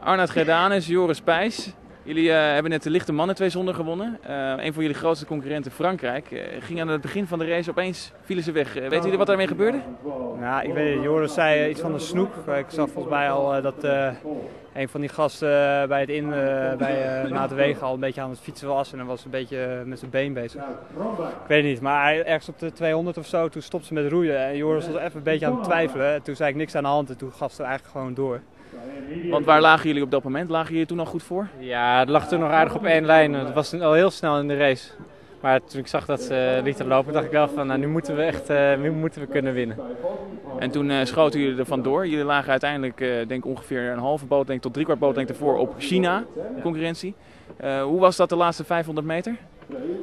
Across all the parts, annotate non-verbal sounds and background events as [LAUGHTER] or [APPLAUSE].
Arnoud Gerdanus, Joris Pijs. Jullie eh, hebben net de lichte mannen twee zonden gewonnen. Uh, een van jullie grootste concurrenten, Frankrijk, uh, ging aan het begin van de race opeens vielen ze weg. weten jullie wat daarmee gebeurde? Nou, ik weet. Joris zei iets van een snoek. Ik zag volgens mij al dat een van die gasten bij het in, bij, na het wegen al een beetje aan het fietsen was. En dan was een beetje met zijn been bezig. Ik weet het niet, maar ergens op de 200 of zo, toen stopte ze met roeien. En Joris was even een beetje aan het twijfelen. En toen zei ik niks aan de hand en toen gaf ze eigenlijk gewoon door. Want waar lagen jullie op dat moment? Lagen jullie toen al goed voor? Ja, het lag toen nog aardig op één lijn. Het was al heel snel in de race. Maar toen ik zag dat ze lieten lopen, dacht ik wel van, nou, nu moeten we echt uh, nu moeten we kunnen winnen. En toen uh, schoten jullie er vandoor. Jullie lagen uiteindelijk, uh, denk ongeveer een halve bootlenk tot driekwart bootlenk ervoor op China, de concurrentie. hoe was dat de laatste 500 meter?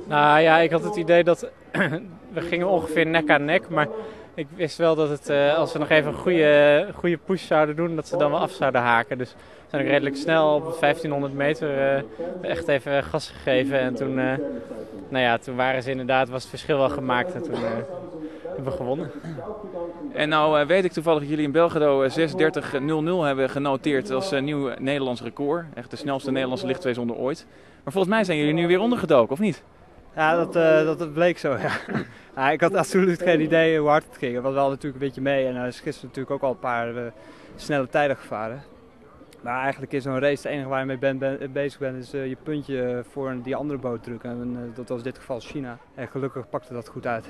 Nou ja, ik had het idee dat [CLEARS THROAT] we gingen ongeveer nek aan nek, maar ik wist wel dat het, uh, als we nog even een goede, goede push zouden doen, dat ze dan wel af zouden haken. Dus we zijn ook redelijk snel op 1500 meter uh, echt even gas gegeven. En toen, uh, nou ja, toen waren ze inderdaad, was het verschil wel gemaakt. En toen hebben we gewonnen. En nou weet ik toevallig dat jullie in Belgrado 6.30.00 hebben genoteerd als nieuw Nederlands record. Echt de snelste Nederlandse lichtzweezonder ooit. Maar volgens mij zijn jullie nu weer ondergedoken, of niet? Ja, dat, uh, dat, bleek zo, [LAUGHS] ja. ja. Ik had absoluut geen idee hoe hard het ging. Het was wel natuurlijk een beetje mee en er is gisteren natuurlijk ook al een paar uh, snelle tijden gevaren. Maar eigenlijk is zo'n race het enige waar je mee ben, ben, bezig bent, is uh, je puntje voor die andere boot drukken. En dat was in dit geval China. En gelukkig pakte dat goed uit.